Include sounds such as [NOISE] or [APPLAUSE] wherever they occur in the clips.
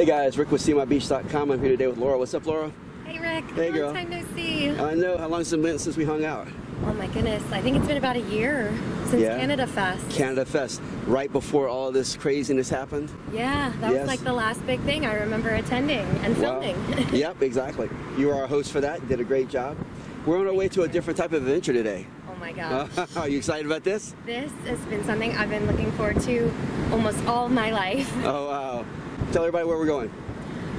Hey guys, Rick with SeeMyBeach.com. I'm here today with Laura. What's up, Laura? Hey Rick. Hey, Long girl. time no see. I know. How long's it been since we hung out? Oh my goodness. I think it's been about a year since Yeah. Canada Fest. Canada Fest, right before all this craziness happened. yeah, that Yes. was like the last big thing I remember attending and filming. [LAUGHS] yep, exactly. You were our host for that. Did a great job. We're on our way to a different type of adventure today. oh my [LAUGHS] gosh. Are you excited about this? This has been something I've been looking forward to almost all my life. Oh wow! Tell everybody where we're going.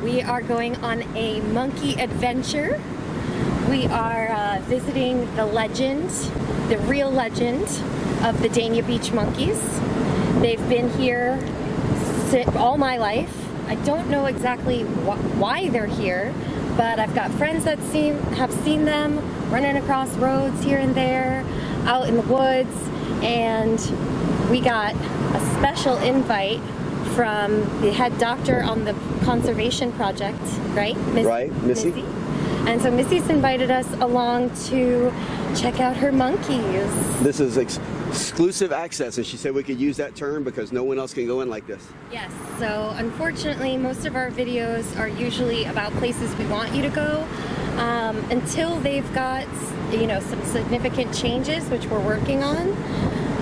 We are going on a monkey adventure. We are uh, visiting the legend, the real legend of the Dania Beach monkeys. They've been here all my life. I don't know exactly wh- why they're here, but I've got friends that seen, have seen them running across roads here and there, out in the woods, and we got a special invite from the head doctor on the conservation project, right? Miss- Right, Missy. And so Missy's invited us along to check out her monkeys. This is ex- exclusive access, and she said we could use that term because no one else can go in like this. Yes, so unfortunately, most of our videos are usually about places we want you to go. Um, until they've got, you know, some significant changes, which we're working on,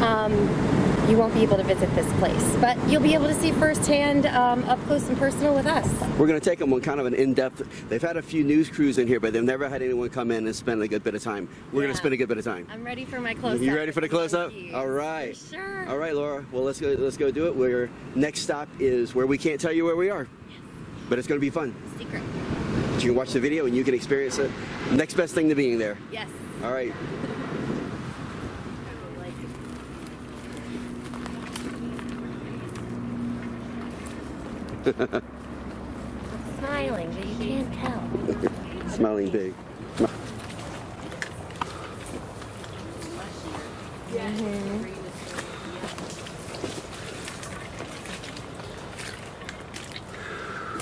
um, you won't be able to visit this place. But you'll be able to see firsthand, um, up close and personal with us. We're going to take them on kind of an in-depth. They've had a few news crews in here, but they've never had anyone come in and spend a good bit of time. We're going to spend a good bit of time. I'm ready for my close-up. You ready for the close-up? All right. For sure. All right, Laura. Well, let's go. Let's go do it. Where next stop is where we can't tell you where we are, but it's going to be fun. Secret. But you can watch the video and you can experience it. Next best thing to being there. Yes. All right. Smiling, but you can't tell. [LAUGHS] Smiling big. Mm-hmm.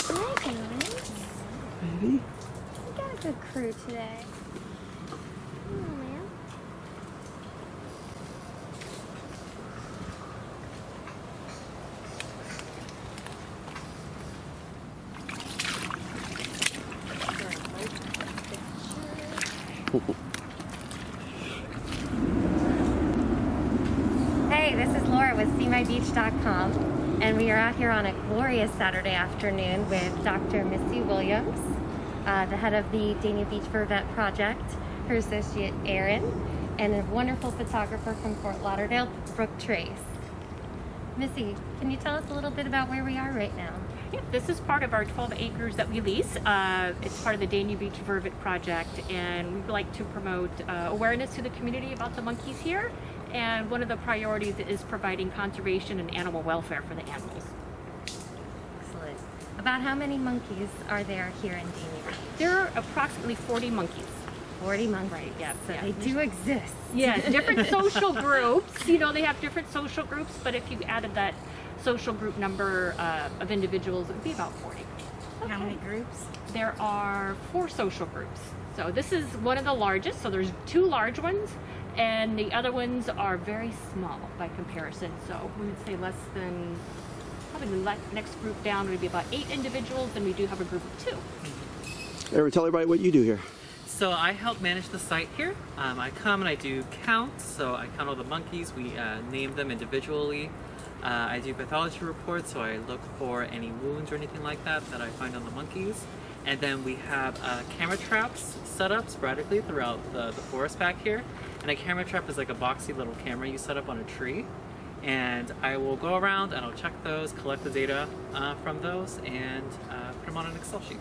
Hi, guys. Baby. We got a good crew today. Oh, man. Hey, this is Laura with SeeMyBeach.com, and we are out here on a glorious Saturday afternoon with Dr. Missy Williams, uh, the head of the Dania Beach Vervet Project, her associate Aaron, and a wonderful photographer from Fort Lauderdale, Brooke Trace. Missy, can you tell us a little bit about where we are right now? Yeah, this is part of our 12 acres that we lease. Uh, it's part of the Dania Beach Vervet project, and we like to promote uh, awareness to the community about the monkeys here. And one of the priorities is providing conservation and animal welfare for the animals. Excellent. About how many monkeys are there here in Dania? Beach? There are approximately 40 monkeys. 40 monkeys. Right, yeah, So yeah. they do exist. Yeah, different [LAUGHS] social groups. You know, they have different social groups, but if you added that social group number uh, of individuals, it would be about 40. How many groups? there are four social groups. So this is one of the largest. So there's two large ones, and the other ones are very small by comparison. So we would say less than probably the next group down would be about eight individuals, and we do have a group of two. Aaron, tell everybody what you do here. So I help manage the site here. Um, I come and I do counts. So I count all the monkeys. We uh, name them individually. Uh, I do pathology reports, so I look for any wounds or anything like that that I find on the monkeys. And then we have uh, camera traps set up sporadically throughout the, the forest back here. And a camera trap is like a boxy little camera you set up on a tree. And I will go around and I'll check those, collect the data uh, from those, and uh, put them on an Excel sheet.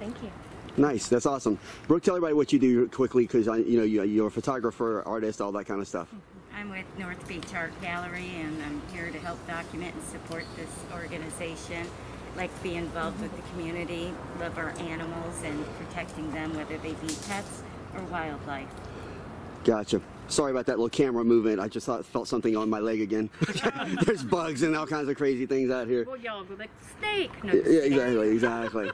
Thank you. Nice. That's awesome. Brooke, tell everybody what you do quickly, because you know you, you're a photographer, artist, all that kind of stuff. I'm with North Beach Art Gallery and I'm here to help document and support this organization. Like to be involved with the mm-hmm. community, love our animals and protecting them, whether they be pets or wildlife. Gotcha. Sorry about that little camera movement. I just thought, felt something on my leg again. [LAUGHS] There's bugs and all kinds of crazy things out here. We'll yell, we'll be like, snake! No, Yeah, snake. exactly, [LAUGHS] exactly.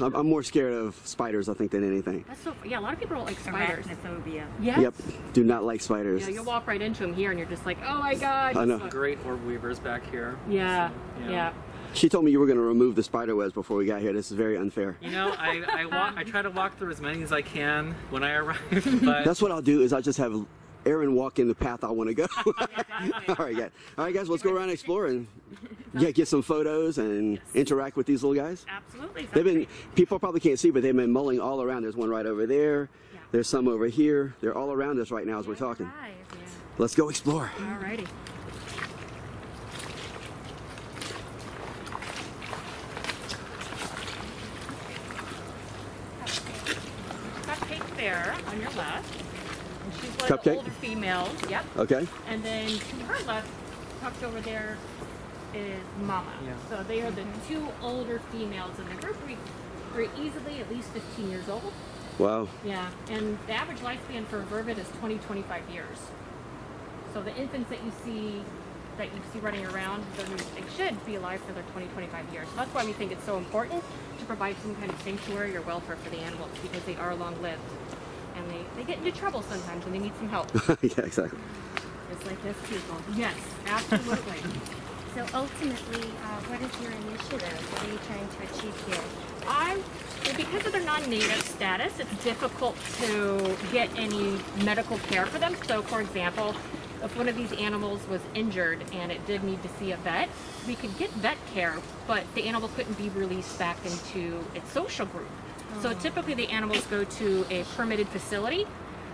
I'm, I'm more scared of spiders, I think, than anything. That's so, yeah, a lot of people don't like spiders. Arachnophobia. Yes. Yep. Do not like spiders. Yeah, you'll walk right into them here and you're just like, oh my god. I know. Great orb weavers back here. Yeah, So, yeah. She told me you were going to remove the spider webs before we got here. This is very unfair. You know, I, I walk. I try to walk through as many as I can when I arrive. [LAUGHS] But That's what I'll do is I'll just have Aaron walk in the path I want to go. [LAUGHS] [LAUGHS] all right, guys. All right, guys. Let's go around and explore and yeah, get some photos and interact with these little guys. Absolutely. They've been people probably can't see, but they've been mulling all around. There's one right over there. Yeah. There's some over here. They're all around us right now as we're talking. Right. Let's go explore. Alrighty. Cupcake there on your left. And she's one of the Cupcake? older females. Yep. Okay. And then to her left, tucked over there, is Mama. Yeah. So they are the two older females in the group. We- Very easily at least 15 years old. Wow. Yeah, and the average lifespan for a vervet is 20, 25 years. So the infants that you see, that you see running around, they're- they should be alive for their 20, 25 years. So that's why we think it's so important to provide some kind of sanctuary or welfare for the animals because they are long-lived. And they, they get into trouble sometimes and they need some help. [LAUGHS] yeah, exactly. Just like this people. Yes, absolutely. So ultimately, uh, what is your initiative? What are you trying to achieve here? I, because of their non-native status, it's difficult to get any medical care for them. So, for example, if one of these animals was injured and it did need to see a vet, we could get vet care, but the animal couldn't be released back into its social group. So typically the animals go to a permitted facility,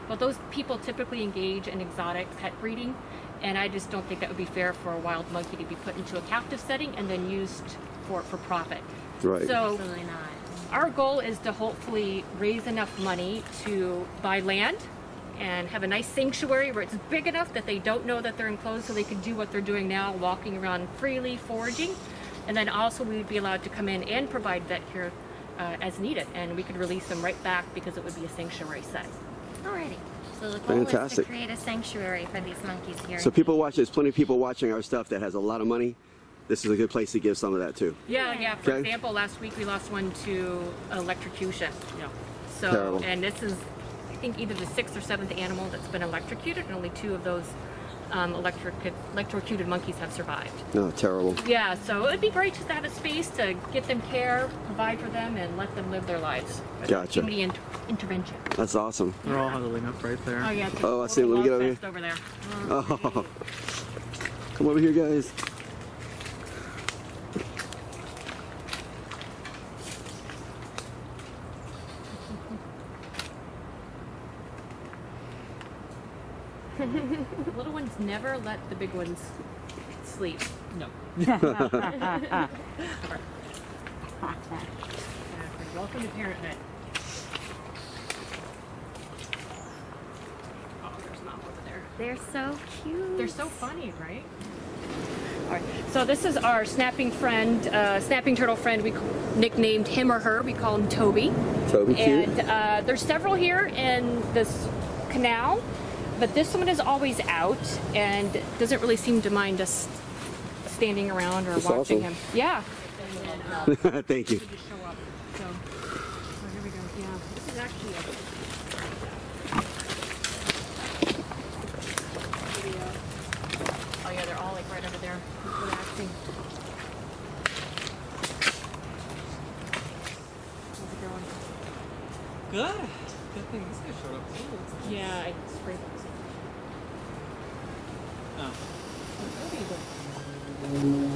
but those people typically engage in exotic pet breeding, and I just don't think that would be fair for a wild monkey to be put into a captive setting and then used for, for profit. Right. So Absolutely not. our goal is to hopefully raise enough money to buy land and have a nice sanctuary where it's big enough that they don't know that they're enclosed so they can do what they're doing now, walking around freely, foraging. And then also we would be allowed to come in and provide vet care uh, as needed. And we could release them right back because it would be a sanctuary setting. Alrighty. So the goal is Fantastic. to create a sanctuary for these monkeys here. So people watch. There's plenty of people watching our stuff that has a lot of money. This is a good place to give some of that too. Yeah, yeah. For Okay. example, last week we lost one to electrocution. yeah. So, Terrible. and this is, I think, either the sixth or seventh animal that's been electrocuted, and only two of those um, electric, electrocuted monkeys have survived. No, terrible. Yeah, so it'd be great just to have a space to get them care, provide for them, and let them live their lives. Gotcha. Community inter- intervention. That's awesome. They're all huddling up right there. Oh yeah. Oh, I see. Let me get over love fest over there. Oh. [LAUGHS] Come over here, guys. The little ones never let the big ones sleep. No. [LAUGHS] Welcome to parenthood. Oh, there's mom over there. They're so cute. They're so funny, right? All right. So this is our snapping friend, uh, snapping turtle friend. We nicknamed him or her. We call him Toby. Toby, cute. And uh, there's several here in this canal, but this one is always out and doesn't really seem to mind us standing around or That's watching awesome. him. Yeah. [LAUGHS] Thank you. to just show up. So, so here we go. Yeah, this is actually a video. Oh yeah, they're all like right over there, just relaxing. How's it going? Good. Good thing this guy showed up too. Yeah, I sprayed those. Oh.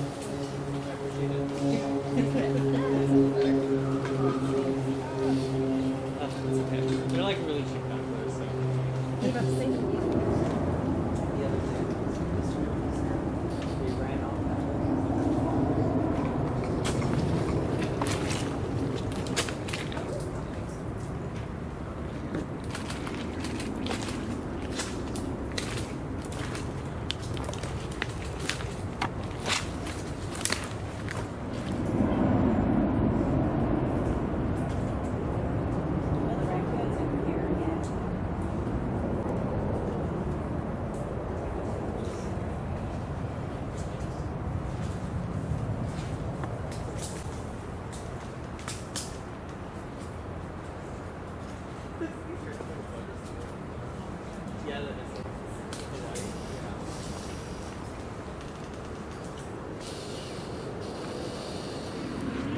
That's okay. They're like really cheap back there, so. What about the safety? The other day, we ran all that.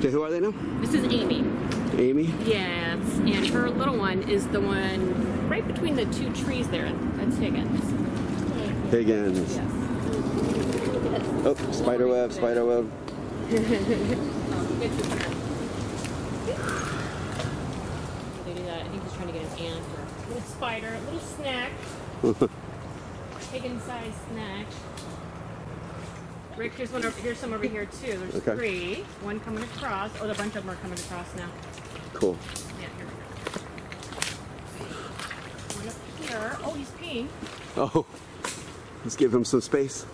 Okay, who are they now? This is Amy. Amy. Yes, and her little one is the one right between the two trees there. That's Higgins. Higgins. Yes. Oh, spider web, spider web. They do that. I think he's trying to get his aunt or little spider, a little snack. [LAUGHS] Higgins sized snack. Rick, here's one. Over, here's some over here too. There's Okay. three. One coming across. Oh, a bunch of them are coming across now. Cool. Yeah, here we go. One up here. Oh, he's peeing. Oh, let's give him some space.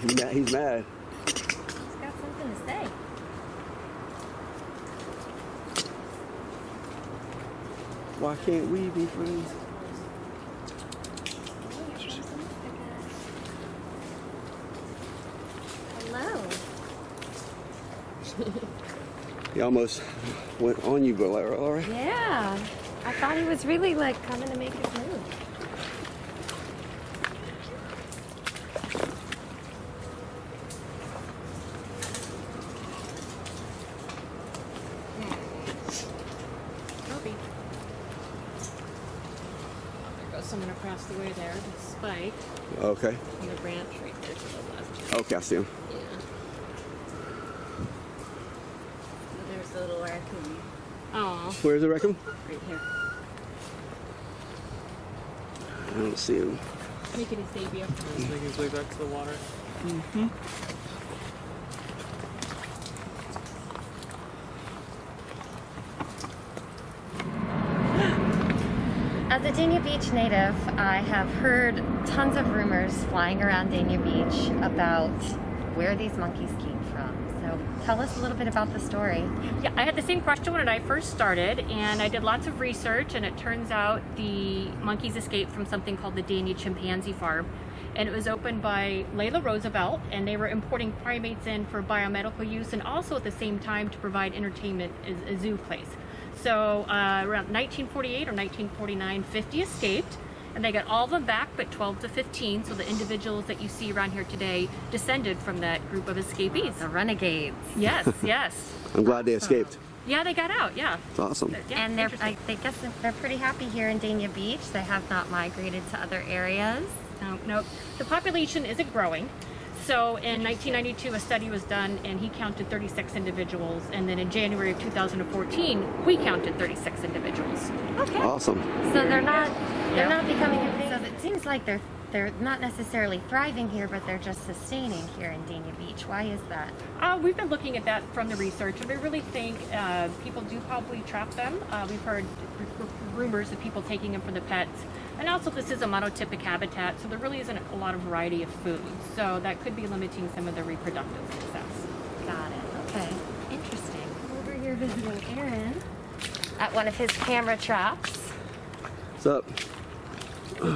He's mad. He's mad. He's got something to say. Why can't we be friends? Hello. He almost went on you, right. Yeah. I thought he was really like coming to make his move. Toby. There goes someone across the way there. The spike Okay. and the branch right there to the left. Okay, I see him. Yeah. There's the little raccoon Oh. Where's the raccoon? right here. I don't see him. Making his debut. He's making his way back to the water. Mm-hmm. As a Dania Beach native, I have heard tons of rumors flying around Dania Beach about where these monkeys came from. So tell us a little bit about the story. Yeah, I had the same question when I first started, and I did lots of research, and it turns out the monkeys escaped from something called the Dania Chimpanzee Farm. And it was opened by Layla Roosevelt, and they were importing primates in for biomedical use and also at the same time to provide entertainment as a zoo place. So uh, around 1948 or 1949, 50 escaped, and they got all of them back but 12 to 15. So the individuals that you see around here today descended from that group of escapees. The renegades. Yes, [LAUGHS] yes. I'm glad they escaped. Yeah, they got out, yeah. It's awesome. Yeah, and they're. I, they guess they're pretty happy here in Dania Beach. They have not migrated to other areas. No, no. The population isn't growing. So in 1992, a study was done, and he counted 36 individuals. And then in January of 2014, we counted 36 individuals. Okay. Awesome. So they're not they're Yeah. not becoming invasive. So it seems like they're they're not necessarily thriving here, but they're just sustaining here in Dania Beach. Why is that? Uh, we've been looking at that from the research, and we really think uh, people do probably trap them. Uh, we've heard r- r- rumors of people taking them for the pets. And also, this is a monotypic habitat, so there really isn't a lot of variety of food. So that could be limiting some of the reproductive success. Got it. Okay. interesting. Over here visiting Aaron at one of his camera traps. What's up?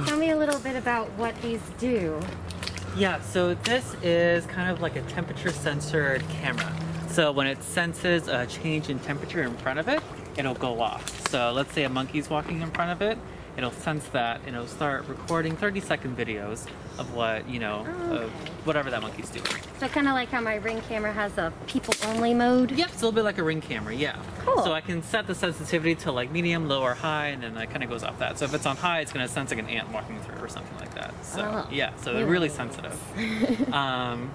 Tell me a little bit about what these do. Yeah, so this is kind of like a temperature censored camera. So when it senses a change in temperature in front of it, it'll go off. So let's say a monkey's walking in front of it, it'll sense that and it'll start recording 30 second videos of what, you know, Oh, of okay. whatever that monkey's doing. So kind of like how my ring camera has a people only mode. Yep, it's a little bit like a ring camera, yeah. Cool. So I can set the sensitivity to like medium, low, or high, and then it kind of goes off that. So if it's on high, it's going to sense like an ant walking through or something like that. So Oh, yeah, so they're really sensitive. [LAUGHS] um,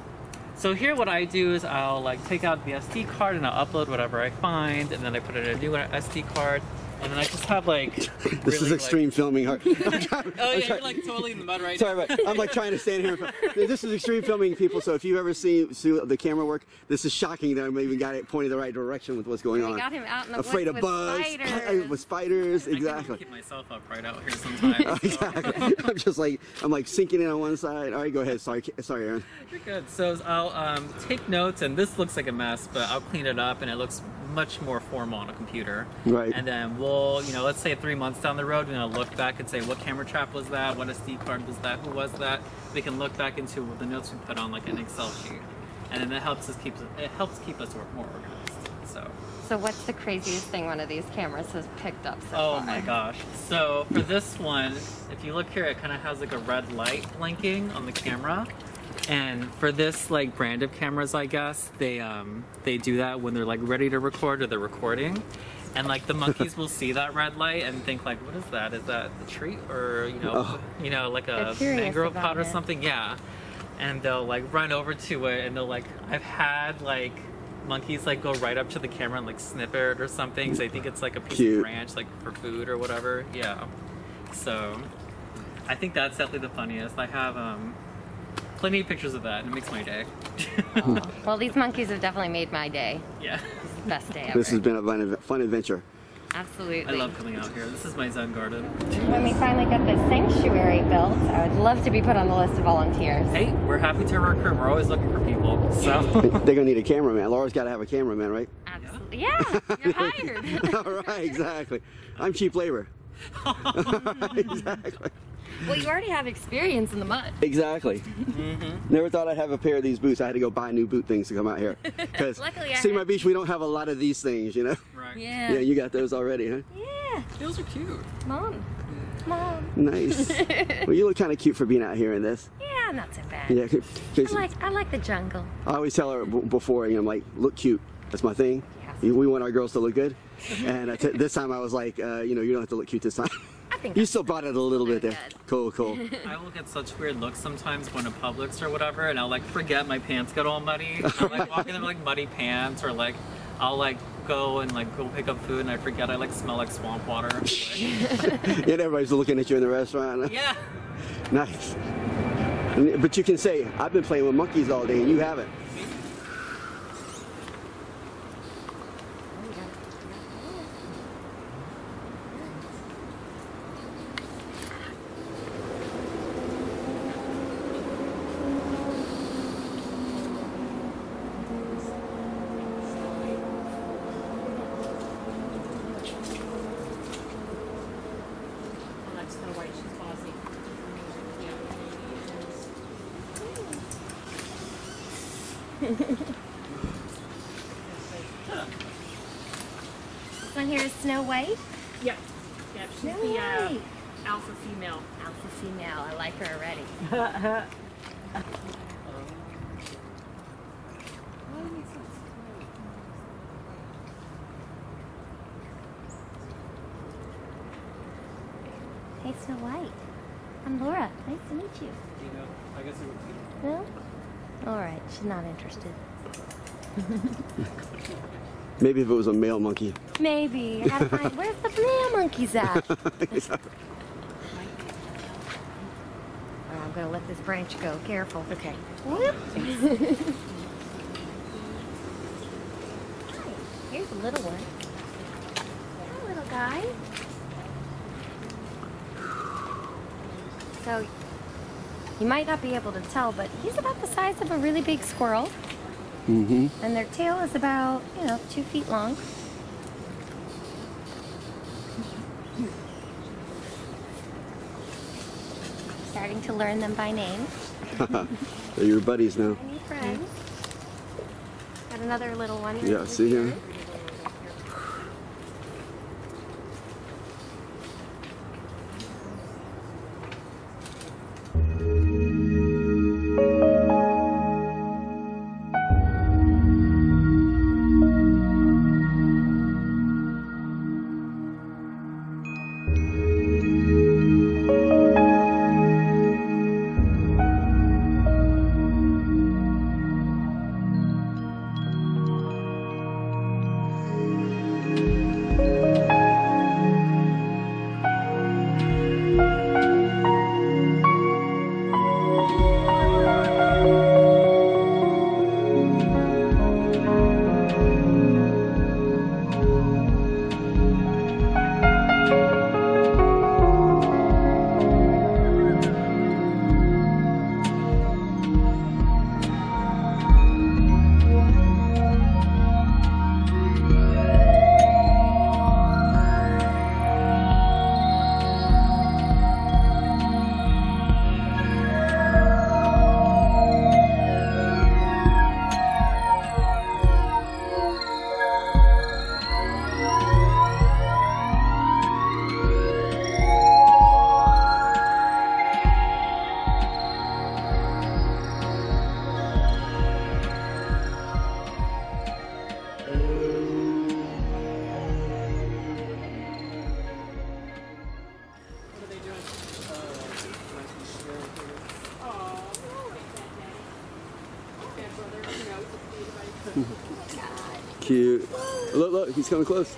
so here, what I do is I'll like take out the SD card and I'll upload whatever I find, and then I put in a new SD card, and then I just have like. This really, is like- extreme filming. Hard. [LAUGHS] I'm trying- Oh yeah, you're like totally in the mud right Sorry, now. but I'm like trying to stand here. This is extreme filming, people. So if you've ever seen, see the camera work, this is shocking that I even got it pointed the right direction with what's going We on. got him out in the Afraid woods of with bugs, [LAUGHS] spiders. with spiders, exactly. I can exactly. keep myself up right out here sometimes. so- [LAUGHS] Exactly. I'm just like I'm like sinking in on one side. All right, go ahead. Sorry, sorry, Aaron. You're good. So I'll um, take notes, and this looks like a mess, but I'll clean it up, and it looks much more formal on a computer. Right. And then we'll, you know, let's say three months down the road, we're gonna look back and say what camera trap was that, what SD card was that, who was that. We can look back into the notes we put on like an Excel sheet, and then that helps us keep it helps keep us more organized. So. So what's the craziest thing one of these cameras has picked up so Oh far? my gosh. So for this one, if you look here, it kind of has like a red light blinking on the camera. And for this like brand of cameras, I guess they um they do that when they're like ready to record or they're recording. And like the monkeys will see that red light and think like, what is that? Is that the treat or you know, Oh. you know, like a curious mangrove about pot or it. something? Yeah. And they'll like run over to it and they'll like, I've had like monkeys like go right up to the camera and like sniff it or something. So they think it's like a piece Cute. of branch like for food or whatever. Yeah. So I think that's definitely the funniest. I have um plenty of pictures of that and it makes my day. [LAUGHS] Well, these monkeys have definitely made my day. yeah. Best day ever. This has been a fun, fun adventure. Absolutely. I love coming out here. This is my Zen garden. When we finally get this sanctuary built, I would love to be put on the list of volunteers. Hey, we're happy to recruit. We're always looking for people. So [LAUGHS] They're gonna need a cameraman. Laura's got to have a cameraman, right? Absolutely. Yeah, [LAUGHS] you're hired. All right, exactly. I'm cheap labor. exactly. Well, you already have experience in the mud. Exactly. Never thought I'd have a pair of these boots. I had to go buy new boot things to come out here. [LAUGHS] Because Luckily, I see my beach, we don't have a lot of these things, you know. right. Yeah. Yeah, you got those already, huh? Yeah. Those are cute. Mom. Mom. Nice. [LAUGHS] well, you look kind of cute for being out here in this. Yeah, not so bad. Yeah. I like I like the jungle. I always tell her b- before, you know, I'm like, look cute. That's my thing. Yes. We want our girls to look good. And t- this time I was like, uh, you know, you don't have to look cute this time. [LAUGHS] I think you still brought it a little bit there. good. Cool, cool. [LAUGHS] I will get such weird looks sometimes going to Publix or whatever, and I'll like forget my pants get all muddy. [LAUGHS] I'm like walking in like muddy pants, or like I'll like go and like go pick up food and I forget I like smell like swamp water. [LAUGHS] Like, and everybody's looking at you in the restaurant. yeah. Nice. But you can say, I've been playing with monkeys all day and you haven't. that's Snow White. She's bossy. [LAUGHS] This one here is Snow White. Yep. Yep. She's Snow the uh, White. alpha female. Alpha female. I like her already. [LAUGHS] Hey, Snow White. I'm Laura. Nice to meet you. You know, I guess it would be. No? All right. She's not interested. [LAUGHS] Maybe if it was a male monkey. Maybe. I gotta find. [LAUGHS] Where's the male monkeys at? [LAUGHS] I'm gonna let this branch go. Careful. Okay. Whoop. Hi. Here's a little one. Hi, little guy. So, you might not be able to tell, but he's about the size of a really big squirrel. Mm-hmm. And their tail is about, you know, two feet long. Starting to learn them by name. [LAUGHS] They're your buddies now. Need friends. Got another little one. Yeah, see here. him? He's coming close.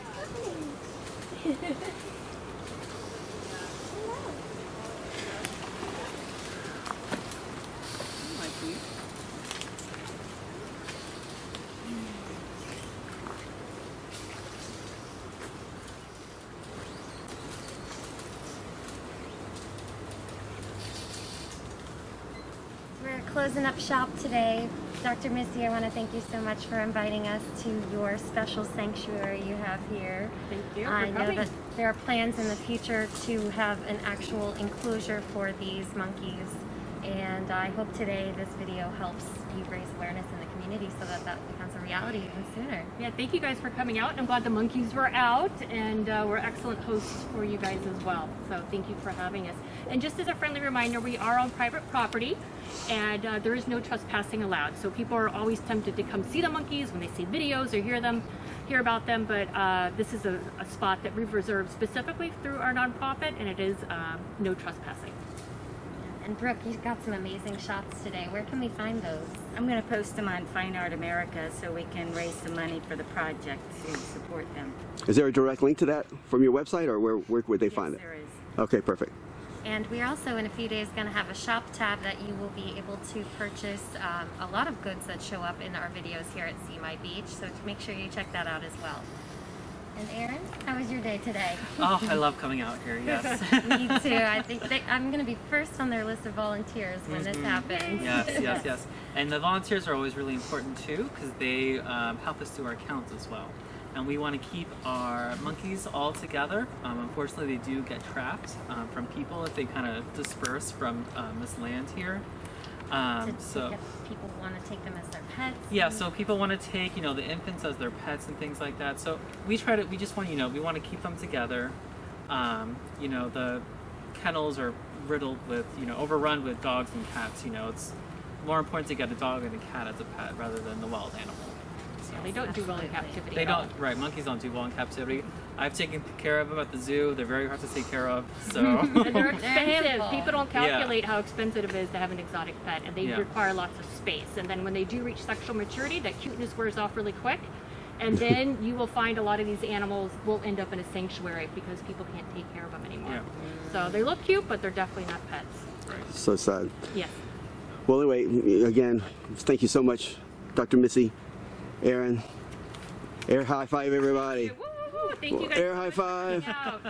We're closing up shop today. Dr. Missy, I want to thank you so much for inviting us to your special sanctuary you have here. Thank you for I know coming. that there are plans in the future to have an actual enclosure for these monkeys. And I hope today this video helps you raise awareness in the community so that that becomes a reality even sooner. Yeah, thank you guys for coming out. I'm glad the monkeys were out and uh, we're excellent hosts for you guys as well. So thank you for having us. And just as a friendly reminder, we are on private property and uh, there is no trespassing allowed. So people are always tempted to come see the monkeys when they see videos or hear them, hear about them. But uh, this is a, a spot that we've reserved specifically through our nonprofit and it is um, no trespassing. And Brooke, you've got some amazing shots today. Where can we find those? I'm going to post them on Fine Art America so we can raise some money for the project to support them. Is there a direct link to that from your website, or where, where would they Yes, find it? there is. Okay, perfect. And we're also in a few days going to have a shop tab that you will be able to purchase um, a lot of goods that show up in our videos here at See My Beach. So make sure you check that out as well. And Aaron, how was your day today? Oh, I love coming out here. Yes. [LAUGHS] Me too. I think they, I'm going to be first on their list of volunteers when this happens. yes, [LAUGHS] yes, yes. And the volunteers are always really important too because they um, help us do our counts as well. And we want to keep our monkeys all together. Um, unfortunately, they do get trapped um, from people if they kind of disperse from um, this land here. Um, so. people want to take them as their pets. Yeah, so people want to take, you know, the infants as their pets and things like that. So we try to, we just want, you know, we want to keep them together. Um, you know, the kennels are riddled with, you know, overrun with dogs and cats. You know, it's more important to get a dog and a cat as a pet rather than the wild animal. So They don't do well in captivity. they at don't, right? Monkeys don't do well in captivity. I've taken care of them at the zoo. They're very hard to take care of. So. And [LAUGHS] they're [LAUGHS] They're expensive. People don't Yeah. calculate how expensive it is to have an exotic pet, and they Yeah. require lots of space. And then when they do reach sexual maturity, that cuteness wears off really quick. And [LAUGHS] then you will find a lot of these animals will end up in a sanctuary because people can't take care of them anymore. Yeah. So they look cute, but they're definitely not pets. So sad. Yes. Well, anyway, again, thank you so much, Dr. Missy, Aaron. Air high five, everybody. Thank you guys. Air high five.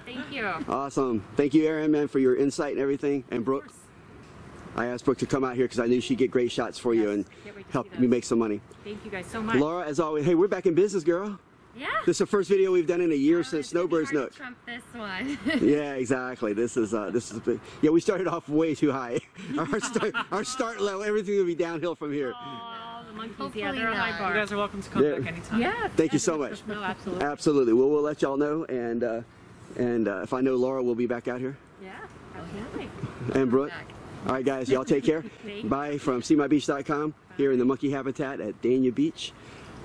Thank you. Awesome. Thank you, Aaron, man, for your insight and everything. And Brooke, I asked Brooke to come out here because I knew she'd get great shots for you and can't wait to help me make some money. Thank you guys so much. Laura, as always, hey, we're back in business, girl. Yeah. This is the first video we've done in a year since Snowbird's Nook. Trump this one. [LAUGHS] Yeah, exactly. This is uh, this is a big, yeah. We started off way too high. [LAUGHS] Our start our start level, everything will be downhill from here. Oh, the monkeys. Hopefully yeah, they're a high not. bar. You guys are welcome to come Yeah. back anytime. yeah. Thank you so much. No, absolutely. Absolutely. Well, we'll let y'all know, and uh, and uh, if I know Laura, we'll be back out here. Yeah, absolutely. And Brooke. All right, guys, y'all take care. [LAUGHS] Bye from SeeMyBeach.com here in the monkey habitat at Dania Beach,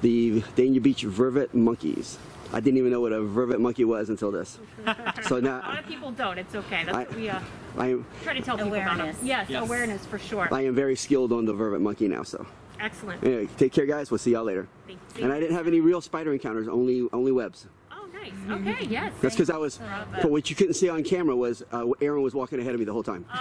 the Dania Beach vervet monkeys. I didn't even know what a vervet monkey was until this. [LAUGHS] So now A lot now of people don't. It's okay. That's I- what we uh, I am try to tell people about Awareness. it. Yes, Yes. awareness for sure. I am very skilled on the vervet monkey now. So Excellent. anyway, take care, guys. We'll see y'all later. Thank you. And I didn't have any real spider encounters, only only webs. Oh, nice. Okay, yes. That's because I was. But what you couldn't see on camera was uh, Aaron was walking ahead of me the whole time. [LAUGHS]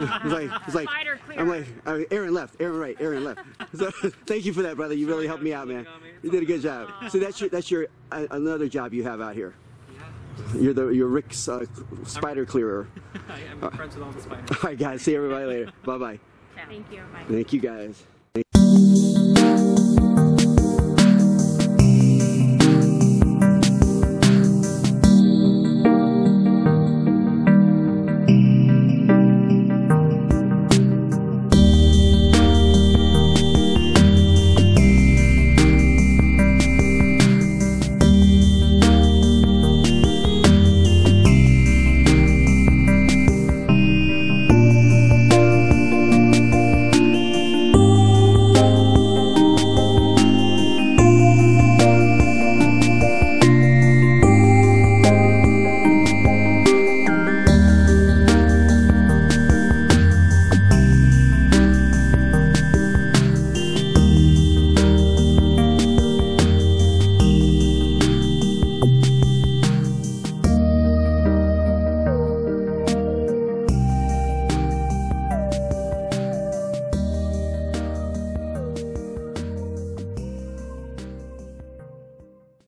It was like, it was like, Spider clear. I'm like, uh, Aaron left, Aaron right, Aaron left. [LAUGHS] So [LAUGHS] thank you for that, brother. You really helped me out, man. You did a good job. So that's your that's your uh, another job you have out here. Yeah. You're the you're Rick's uh, spider clearer. I am friends with all the spiders. All right, guys. See everybody later. Bye bye. Thank you. Bye. Thank you, guys.